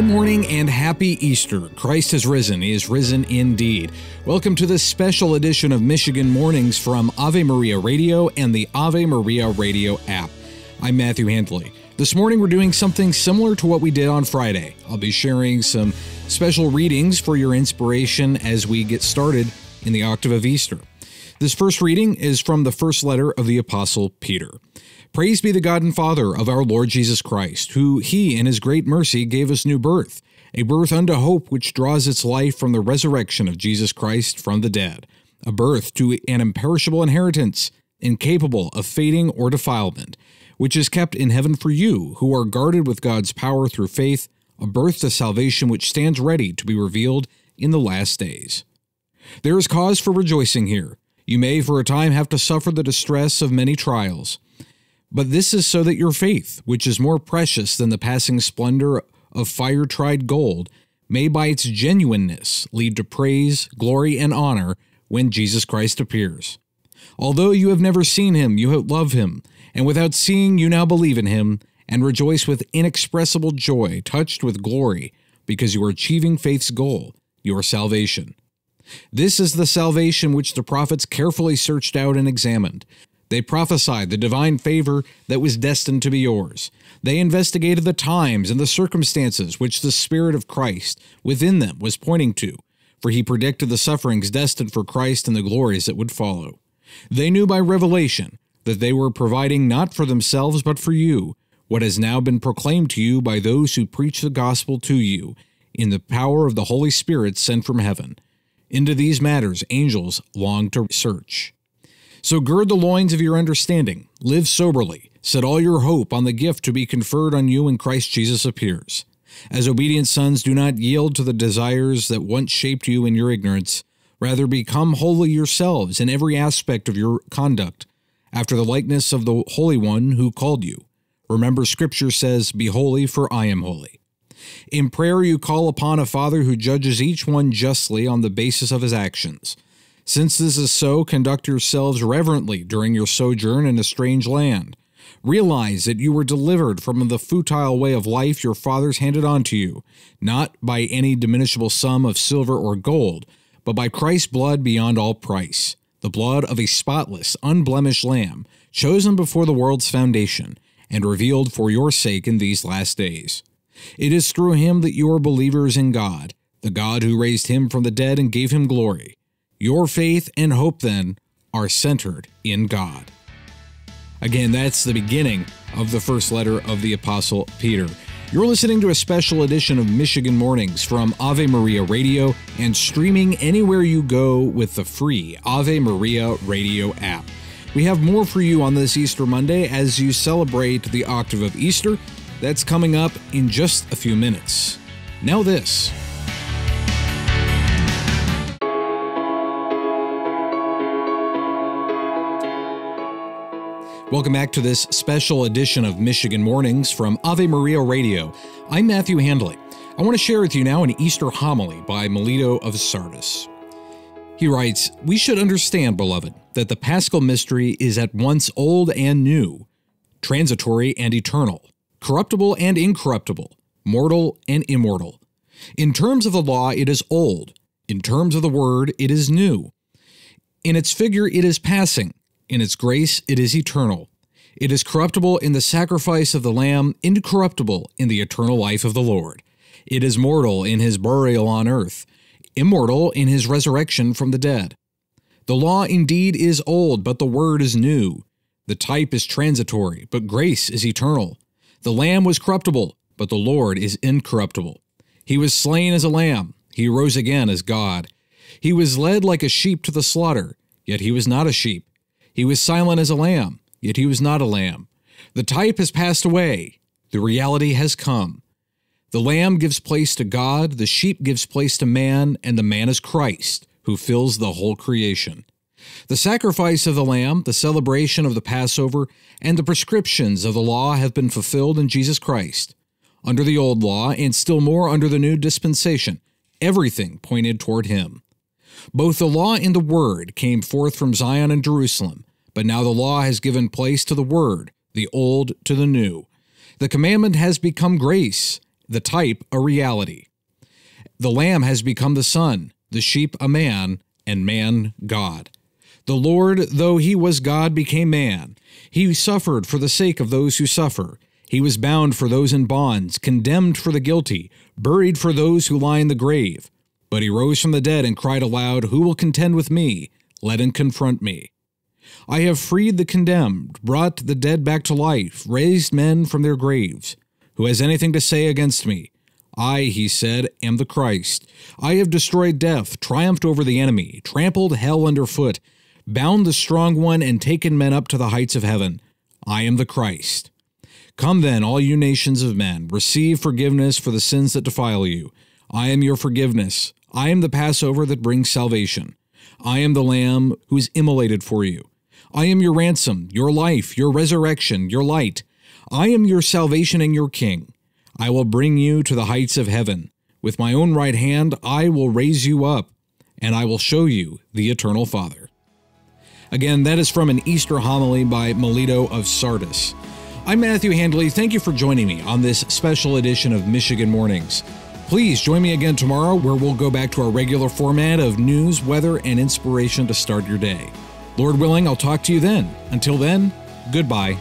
Good morning and happy Easter. Christ has risen. He is risen indeed. Welcome to this special edition of Michigan Mornings from Ave Maria Radio and the Ave Maria Radio app. I'm Matthew Handley. This morning we're doing something similar to what we did on Friday. I'll be sharing some special readings for your inspiration as we get started in the octave of Easter. This first reading is from the first letter of the Apostle Peter. Praise be the God and Father of our Lord Jesus Christ, who he in his great mercy gave us new birth, a birth unto hope which draws its life from the resurrection of Jesus Christ from the dead, a birth to an imperishable inheritance, incapable of fading or defilement, which is kept in heaven for you, who are guarded with God's power through faith, a birth to salvation which stands ready to be revealed in the last days. There is cause for rejoicing here. You may for a time have to suffer the distress of many trials but this is so that your faith, which is more precious than the passing splendor of fire tried gold, may by its genuineness lead to praise, glory, and honor when Jesus Christ appears. Although you have never seen him, you love him, and without seeing, you now believe in him, and rejoice with inexpressible joy, touched with glory, because you are achieving faith's goal, your salvation. This is the salvation which the prophets carefully searched out and examined, they prophesied the divine favor that was destined to be yours. They investigated the times and the circumstances which the Spirit of Christ within them was pointing to, for he predicted the sufferings destined for Christ and the glories that would follow. They knew by revelation that they were providing not for themselves but for you what has now been proclaimed to you by those who preach the gospel to you in the power of the Holy Spirit sent from heaven. Into these matters angels long to search. So gird the loins of your understanding, live soberly, set all your hope on the gift to be conferred on you when Christ Jesus appears. As obedient sons, do not yield to the desires that once shaped you in your ignorance. Rather, become holy yourselves in every aspect of your conduct, after the likeness of the Holy One who called you. Remember, Scripture says, Be holy, for I am holy. In prayer, you call upon a Father who judges each one justly on the basis of his actions. Since this is so, conduct yourselves reverently during your sojourn in a strange land. Realize that you were delivered from the futile way of life your fathers handed on to you, not by any diminishable sum of silver or gold, but by Christ's blood beyond all price, the blood of a spotless, unblemished lamb, chosen before the world's foundation, and revealed for your sake in these last days. It is through him that you are believers in God, the God who raised him from the dead and gave him glory your faith and hope then are centered in God. Again, that's the beginning of the first letter of the Apostle Peter. You're listening to a special edition of Michigan Mornings from Ave Maria Radio and streaming anywhere you go with the free Ave Maria Radio app. We have more for you on this Easter Monday as you celebrate the octave of Easter. That's coming up in just a few minutes. Now, this. Welcome back to this special edition of Michigan Mornings from Ave Maria Radio. I'm Matthew Handley. I want to share with you now an Easter homily by Melito of Sardis. He writes We should understand, beloved, that the paschal mystery is at once old and new, transitory and eternal, corruptible and incorruptible, mortal and immortal. In terms of the law, it is old. In terms of the word, it is new. In its figure, it is passing in its grace, it is eternal. It is corruptible in the sacrifice of the Lamb, incorruptible in the eternal life of the Lord. It is mortal in his burial on earth, immortal in his resurrection from the dead. The law indeed is old, but the word is new. The type is transitory, but grace is eternal. The Lamb was corruptible, but the Lord is incorruptible. He was slain as a lamb, he rose again as God. He was led like a sheep to the slaughter, yet he was not a sheep. He was silent as a lamb, yet he was not a lamb. The type has passed away, the reality has come. The lamb gives place to God, the sheep gives place to man, and the man is Christ, who fills the whole creation. The sacrifice of the lamb, the celebration of the Passover, and the prescriptions of the law have been fulfilled in Jesus Christ. Under the old law, and still more under the new dispensation, everything pointed toward him. Both the law and the word came forth from Zion and Jerusalem, but now the law has given place to the word, the old to the new. The commandment has become grace, the type a reality. The Lamb has become the Son, the sheep a man, and man God. The Lord, though he was God, became man. He suffered for the sake of those who suffer. He was bound for those in bonds, condemned for the guilty, buried for those who lie in the grave. But he rose from the dead and cried aloud, Who will contend with me? Let him confront me. I have freed the condemned, brought the dead back to life, raised men from their graves. Who has anything to say against me? I, he said, am the Christ. I have destroyed death, triumphed over the enemy, trampled hell underfoot, bound the strong one, and taken men up to the heights of heaven. I am the Christ. Come then, all you nations of men, receive forgiveness for the sins that defile you. I am your forgiveness. I am the Passover that brings salvation. I am the Lamb who is immolated for you. I am your ransom, your life, your resurrection, your light. I am your salvation and your king. I will bring you to the heights of heaven. With my own right hand I will raise you up, and I will show you the eternal Father. Again, that is from an Easter homily by Melito of Sardis. I'm Matthew Handley. Thank you for joining me on this special edition of Michigan Mornings. Please join me again tomorrow where we'll go back to our regular format of news, weather, and inspiration to start your day. Lord willing, I'll talk to you then. Until then, goodbye